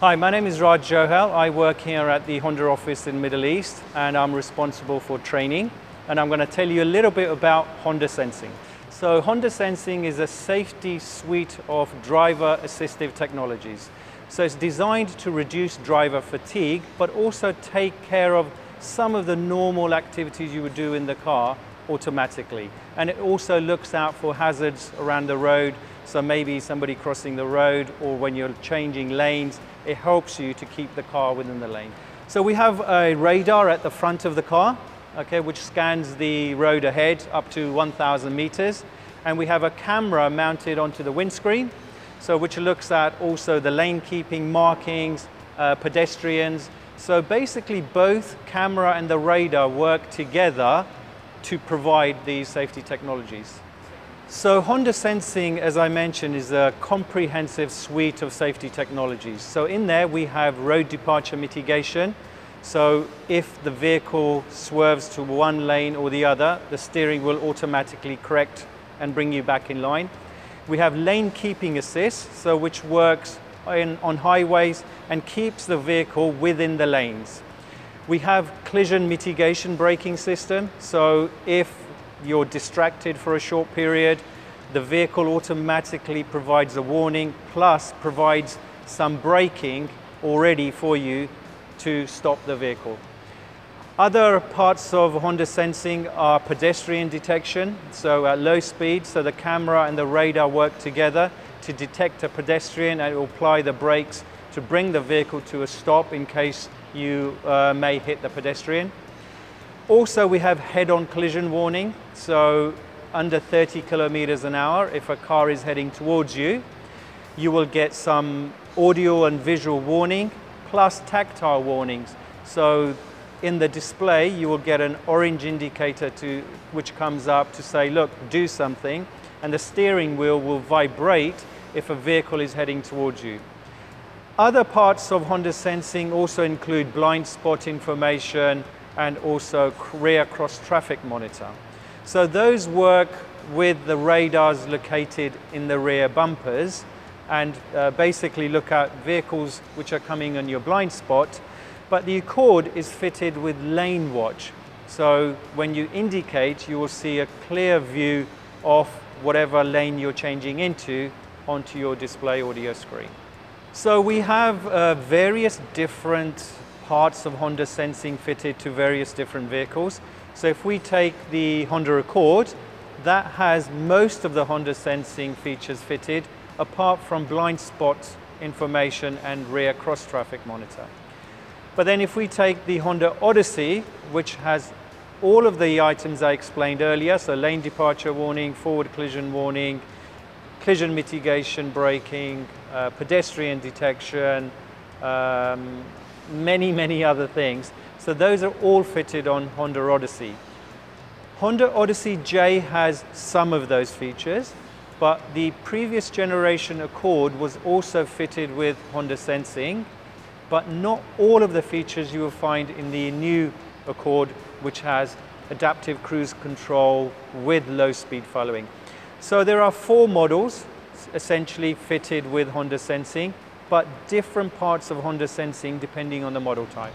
Hi, my name is Raj Johal. I work here at the Honda office in Middle East and I'm responsible for training. And I'm going to tell you a little bit about Honda Sensing. So Honda Sensing is a safety suite of driver assistive technologies. So it's designed to reduce driver fatigue, but also take care of some of the normal activities you would do in the car automatically. And it also looks out for hazards around the road. So maybe somebody crossing the road or when you're changing lanes, it helps you to keep the car within the lane. So we have a radar at the front of the car, okay, which scans the road ahead up to 1,000 meters. And we have a camera mounted onto the windscreen, so which looks at also the lane keeping markings, uh, pedestrians. So basically both camera and the radar work together to provide these safety technologies. So Honda Sensing, as I mentioned, is a comprehensive suite of safety technologies. So in there we have road departure mitigation. So if the vehicle swerves to one lane or the other, the steering will automatically correct and bring you back in line. We have lane keeping assist, so which works in, on highways and keeps the vehicle within the lanes. We have collision mitigation braking system, so if you're distracted for a short period, the vehicle automatically provides a warning plus provides some braking already for you to stop the vehicle. Other parts of Honda Sensing are pedestrian detection, so at low speed, so the camera and the radar work together to detect a pedestrian and apply the brakes to bring the vehicle to a stop in case you uh, may hit the pedestrian. Also, we have head-on collision warning. So under 30 kilometers an hour, if a car is heading towards you, you will get some audio and visual warning plus tactile warnings. So in the display, you will get an orange indicator to, which comes up to say, look, do something. And the steering wheel will vibrate if a vehicle is heading towards you. Other parts of Honda Sensing also include blind spot information, and also rear cross traffic monitor. So those work with the radars located in the rear bumpers and uh, basically look at vehicles which are coming on your blind spot. But the Accord is fitted with lane watch. So when you indicate, you will see a clear view of whatever lane you're changing into onto your display audio screen. So we have uh, various different parts of Honda Sensing fitted to various different vehicles. So if we take the Honda Accord, that has most of the Honda Sensing features fitted, apart from blind spot information and rear cross traffic monitor. But then if we take the Honda Odyssey, which has all of the items I explained earlier, so lane departure warning, forward collision warning, collision mitigation braking, uh, pedestrian detection, um, many, many other things. So those are all fitted on Honda Odyssey. Honda Odyssey J has some of those features, but the previous generation Accord was also fitted with Honda Sensing, but not all of the features you will find in the new Accord, which has adaptive cruise control with low speed following. So there are four models essentially fitted with Honda Sensing but different parts of Honda Sensing depending on the model type.